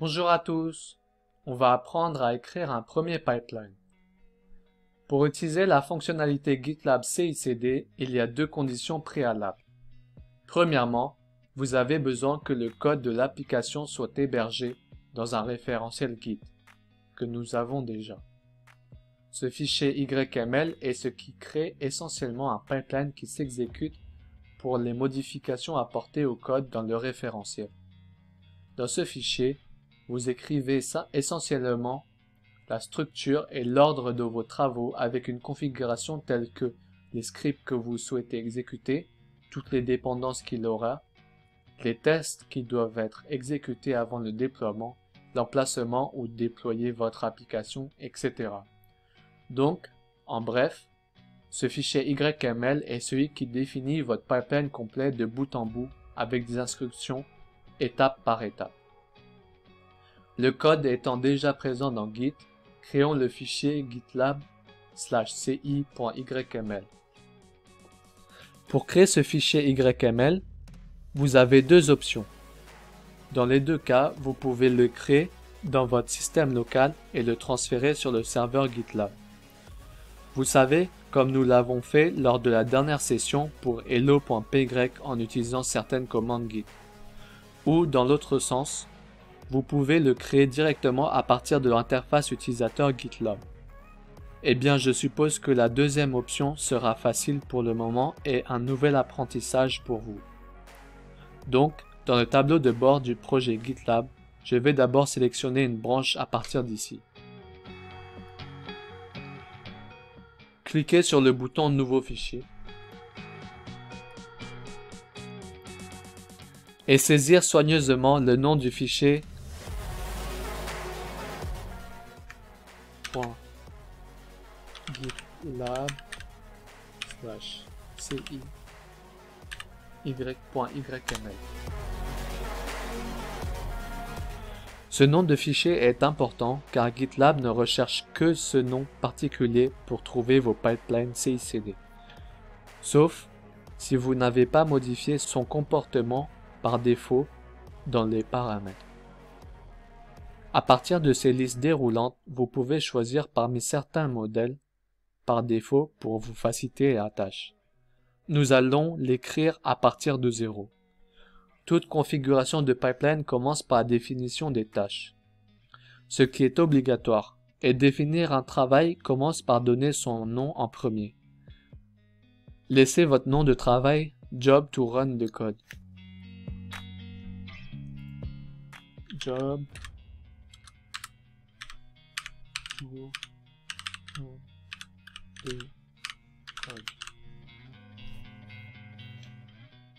Bonjour à tous. On va apprendre à écrire un premier pipeline. Pour utiliser la fonctionnalité GitLab CICD, il y a deux conditions préalables. Premièrement, vous avez besoin que le code de l'application soit hébergé dans un référentiel Git, que nous avons déjà. Ce fichier YML est ce qui crée essentiellement un pipeline qui s'exécute pour les modifications apportées au code dans le référentiel. Dans ce fichier, vous écrivez ça essentiellement la structure et l'ordre de vos travaux avec une configuration telle que les scripts que vous souhaitez exécuter, toutes les dépendances qu'il aura, les tests qui doivent être exécutés avant le déploiement, l'emplacement où déployer votre application, etc. Donc, en bref, ce fichier YML est celui qui définit votre pipeline complet de bout en bout avec des instructions étape par étape. Le code étant déjà présent dans Git, créons le fichier gitlab ci.yml. Pour créer ce fichier YML, vous avez deux options. Dans les deux cas, vous pouvez le créer dans votre système local et le transférer sur le serveur GitLab. Vous savez, comme nous l'avons fait lors de la dernière session pour hello.py en utilisant certaines commandes Git. Ou dans l'autre sens, vous pouvez le créer directement à partir de l'interface utilisateur GitLab. Eh bien, je suppose que la deuxième option sera facile pour le moment et un nouvel apprentissage pour vous. Donc, dans le tableau de bord du projet GitLab, je vais d'abord sélectionner une branche à partir d'ici. Cliquez sur le bouton Nouveau fichier. Et saisir soigneusement le nom du fichier .gitlab slash. Ce nom de fichier est important car GitLab ne recherche que ce nom particulier pour trouver vos pipelines CICD. Sauf si vous n'avez pas modifié son comportement par défaut dans les paramètres. À partir de ces listes déroulantes, vous pouvez choisir parmi certains modèles par défaut pour vous faciliter la tâche. Nous allons l'écrire à partir de zéro. Toute configuration de pipeline commence par la définition des tâches. Ce qui est obligatoire et définir un travail commence par donner son nom en premier. Laissez votre nom de travail job to run de code. Job to run.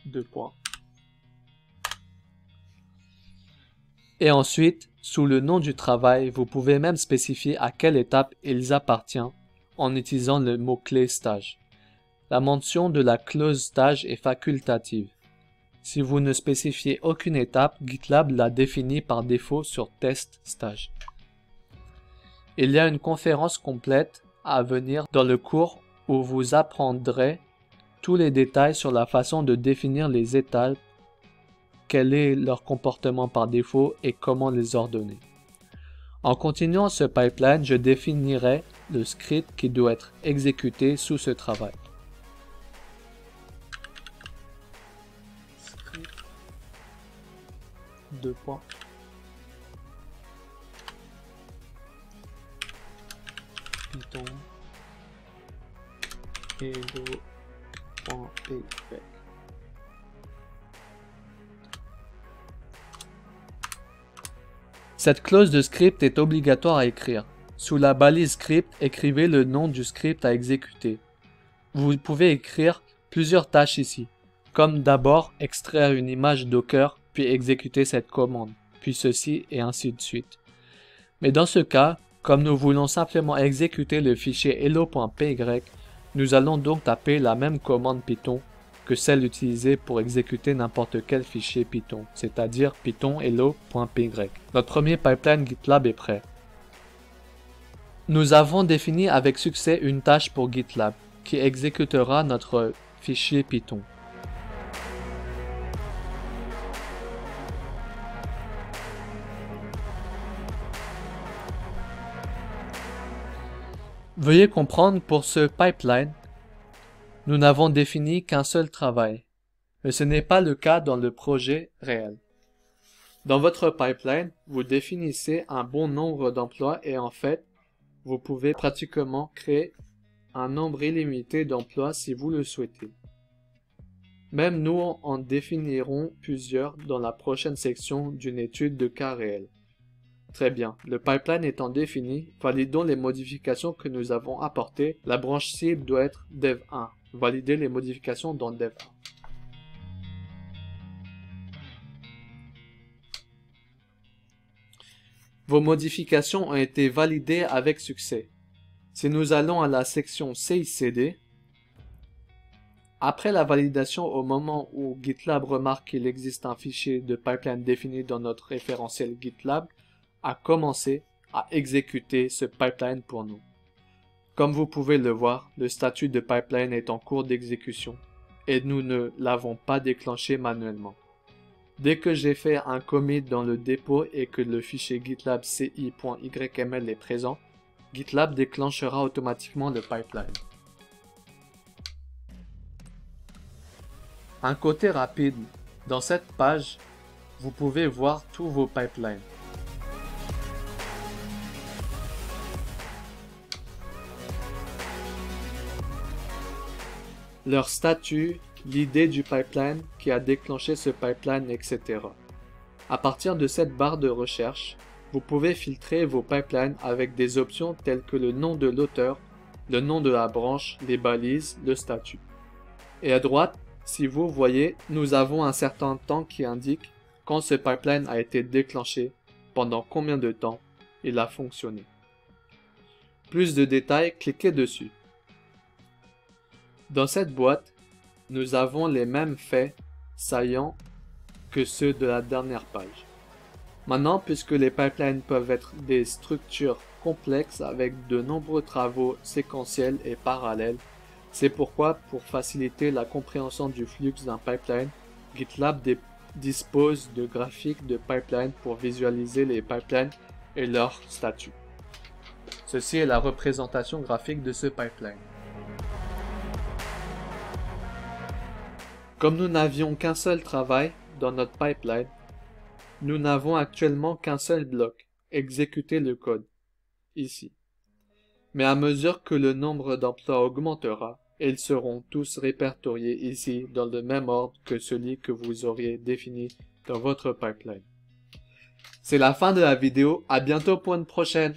Deux points. Et ensuite, sous le nom du travail, vous pouvez même spécifier à quelle étape il appartient en utilisant le mot-clé stage. La mention de la clause stage est facultative. Si vous ne spécifiez aucune étape, GitLab la définit par défaut sur test stage. Il y a une conférence complète à venir dans le cours où vous apprendrez tous les détails sur la façon de définir les étapes quel est leur comportement par défaut et comment les ordonner. En continuant ce pipeline, je définirai le script qui doit être exécuté sous ce travail. Cette clause de script est obligatoire à écrire. Sous la balise script, écrivez le nom du script à exécuter. Vous pouvez écrire plusieurs tâches ici, comme d'abord extraire une image Docker, puis exécuter cette commande, puis ceci et ainsi de suite. Mais dans ce cas, comme nous voulons simplement exécuter le fichier hello.py, nous allons donc taper la même commande Python que celle utilisée pour exécuter n'importe quel fichier Python, c'est-à-dire python hello.py. Notre premier pipeline GitLab est prêt. Nous avons défini avec succès une tâche pour GitLab, qui exécutera notre fichier Python. Veuillez comprendre pour ce pipeline, nous n'avons défini qu'un seul travail, mais ce n'est pas le cas dans le projet réel. Dans votre pipeline, vous définissez un bon nombre d'emplois et en fait, vous pouvez pratiquement créer un nombre illimité d'emplois si vous le souhaitez. Même nous en définirons plusieurs dans la prochaine section d'une étude de cas réel. Très bien. Le pipeline étant défini, validons les modifications que nous avons apportées. La branche cible doit être dev1. Validez les modifications dans dev1. Vos modifications ont été validées avec succès. Si nous allons à la section CICD, après la validation au moment où GitLab remarque qu'il existe un fichier de pipeline défini dans notre référentiel GitLab, a commencé à exécuter ce pipeline pour nous. Comme vous pouvez le voir, le statut de pipeline est en cours d'exécution et nous ne l'avons pas déclenché manuellement. Dès que j'ai fait un commit dans le dépôt et que le fichier GitLab ci.yml est présent, GitLab déclenchera automatiquement le pipeline. Un côté rapide, dans cette page, vous pouvez voir tous vos pipelines. Leur statut, l'idée du pipeline qui a déclenché ce pipeline, etc. À partir de cette barre de recherche, vous pouvez filtrer vos pipelines avec des options telles que le nom de l'auteur, le nom de la branche, les balises, le statut. Et à droite, si vous voyez, nous avons un certain temps qui indique quand ce pipeline a été déclenché, pendant combien de temps il a fonctionné. Plus de détails, cliquez dessus. Dans cette boîte, nous avons les mêmes faits saillants que ceux de la dernière page. Maintenant, puisque les pipelines peuvent être des structures complexes avec de nombreux travaux séquentiels et parallèles, c'est pourquoi, pour faciliter la compréhension du flux d'un pipeline, GitLab dispose de graphiques de pipeline pour visualiser les pipelines et leur statut. Ceci est la représentation graphique de ce pipeline. Comme nous n'avions qu'un seul travail dans notre pipeline, nous n'avons actuellement qu'un seul bloc, exécuter le code, ici. Mais à mesure que le nombre d'emplois augmentera, ils seront tous répertoriés ici dans le même ordre que celui que vous auriez défini dans votre pipeline. C'est la fin de la vidéo, à bientôt pour une prochaine.